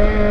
Yeah.